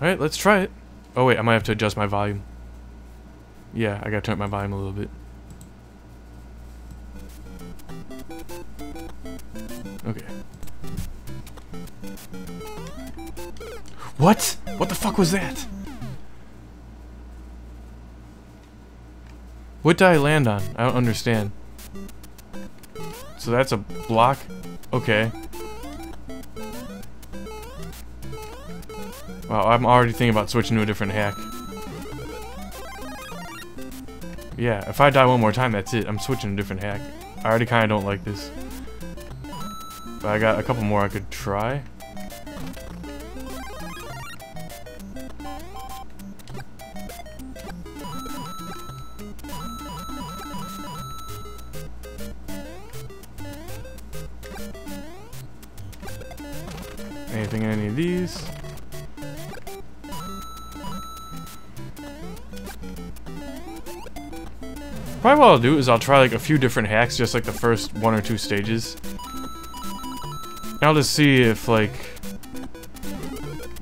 Alright, let's try it. Oh wait, I might have to adjust my volume. Yeah, I gotta turn up my volume a little bit. Okay. What? What the fuck was that? What did I land on? I don't understand. So that's a block? Okay. Wow, I'm already thinking about switching to a different hack. Yeah, if I die one more time, that's it. I'm switching to a different hack. I already kind of don't like this. But I got a couple more I could try. Anything in any of these? Probably what I'll do is I'll try like a few different hacks, just like the first one or two stages. And I'll just see if like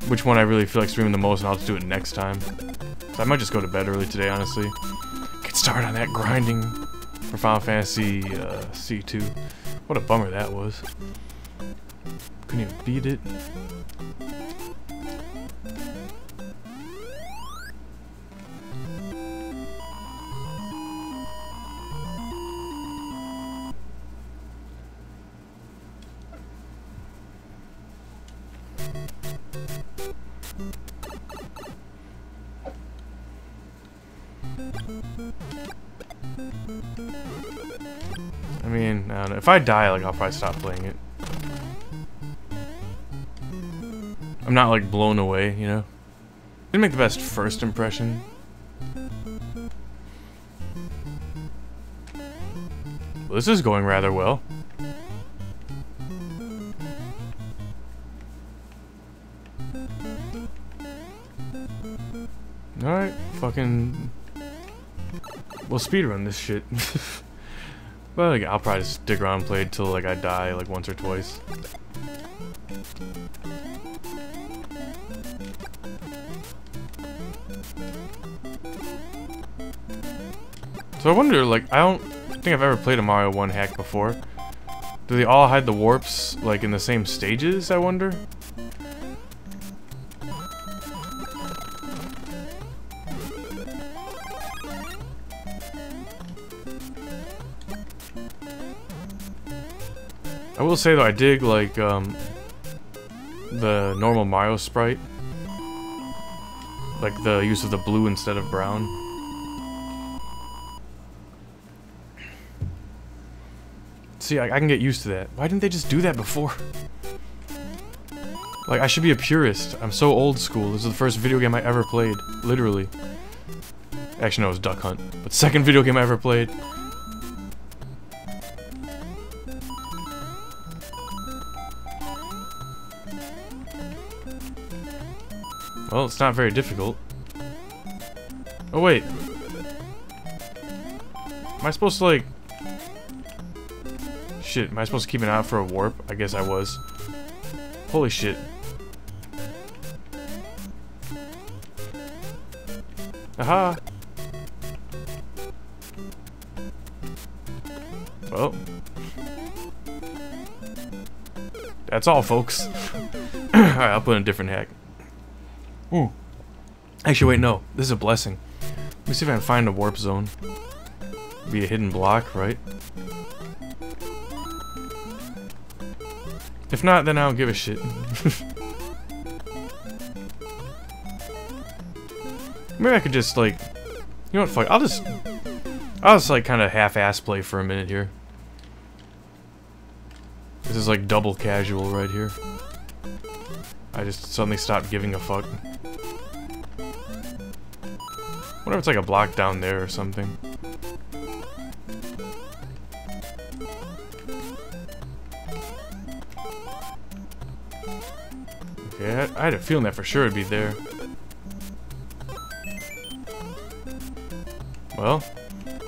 which one I really feel like streaming the most, and I'll just do it next time. So I might just go to bed early today, honestly. Get started on that grinding for Final Fantasy uh, C2. What a bummer that was. Couldn't even beat it. I mean, I. If I die, like, I'll probably stop playing it. I'm not, like, blown away, you know? Didn't make the best first impression. Well, this is going rather well. Alright, fucking... We'll speedrun this shit. but like, I'll probably stick around and play until like I die like once or twice. So I wonder, like, I don't think I've ever played a Mario 1 hack before. Do they all hide the warps, like, in the same stages, I wonder? I will say though, I dig like um, the normal Mario sprite, like the use of the blue instead of brown. See, I, I can get used to that. Why didn't they just do that before? Like, I should be a purist. I'm so old school. This is the first video game I ever played. Literally. Actually, no, it was Duck Hunt. But second video game I ever played. Well, it's not very difficult. Oh, wait. Am I supposed to, like... Shit, am I supposed to keep an eye out for a warp? I guess I was. Holy shit. Aha! Well. That's all, folks. Alright, I'll put in a different hack. Ooh. Actually, wait, no. This is a blessing. Let me see if I can find a warp zone. Be a hidden block, right? If not, then I don't give a shit. Maybe I could just, like... You know what, fuck, I'll just... I'll just, like, kind of half-ass play for a minute here. This is, like, double casual right here. I just suddenly stopped giving a fuck. What if it's like a block down there or something? Okay, I, I had a feeling that for sure it'd be there. Well,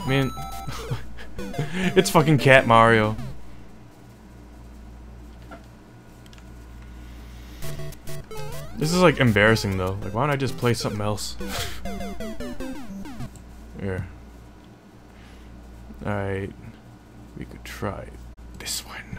I mean, it's fucking Cat Mario. This is like embarrassing though. Like why don't I just play something else? Here. Alright. We could try this one.